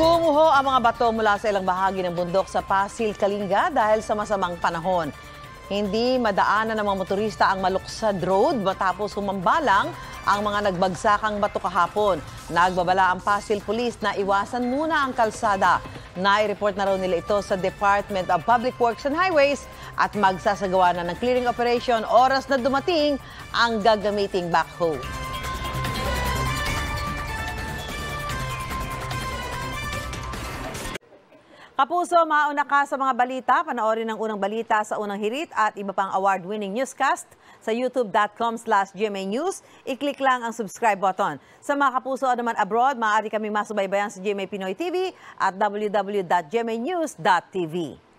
Gumuho ang mga bato mula sa ilang bahagi ng bundok sa Pasil, Kalinga dahil sa masamang panahon. Hindi madaanan ng mga motorista ang Maluksad Road matapos humambalang ang mga nagbagsakang bato kahapon. Nagbabala ang Pasil Police na iwasan muna ang kalsada. Nai-report na raw nila ito sa Department of Public Works and Highways at magsasagawa na ng clearing operation oras na dumating ang gagamiting backhoe. Kapuso, mauna ka sa mga balita. Panoorin ang unang balita sa unang hirit at iba pang award-winning newscast sa youtube.com slash News. I-click lang ang subscribe button. Sa mga kapuso naman abroad, maaari kami masubaybayan sa GMA Pinoy TV at www.gmanews.tv.